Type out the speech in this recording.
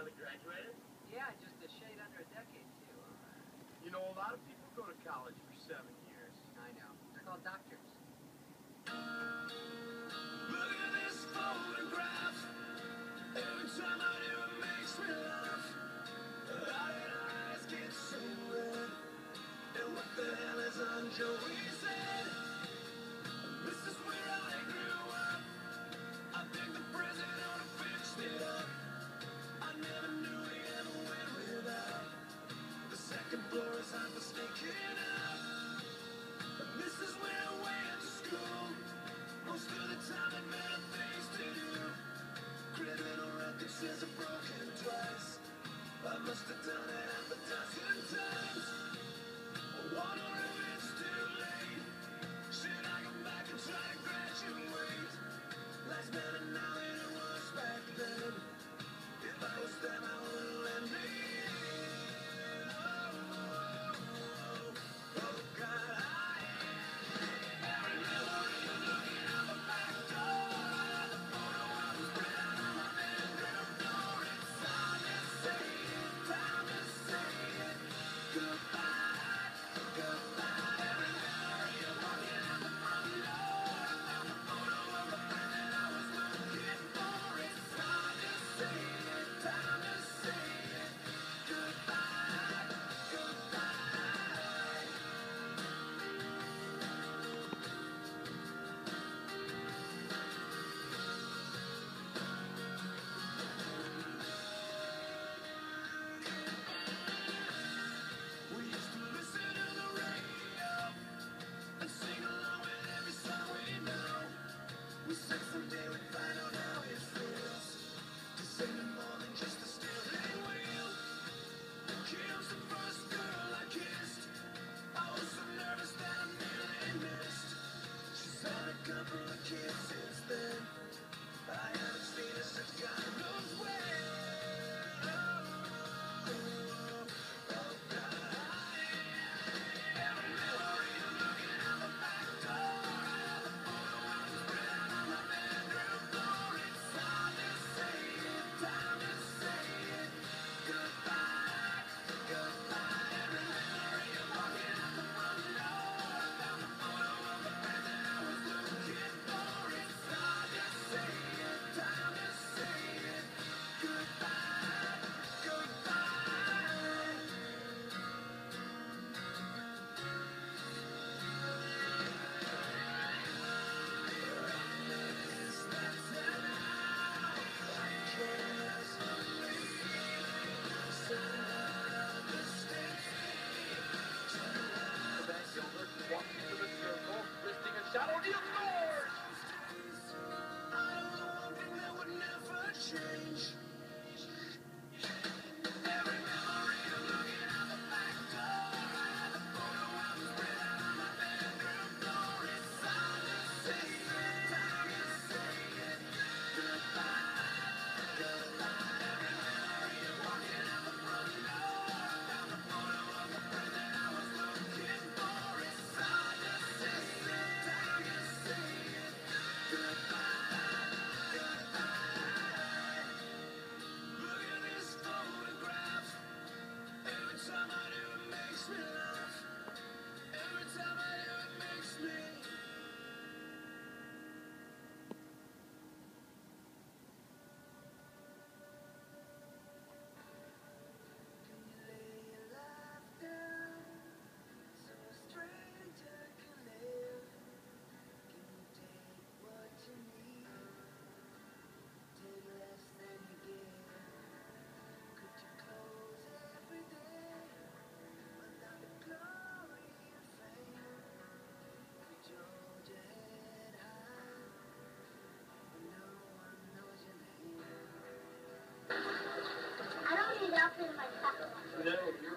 finally graduated? Yeah, just a shade under a decade, too. You know, a lot of people go to college for seven years. I know. They're called doctors. No.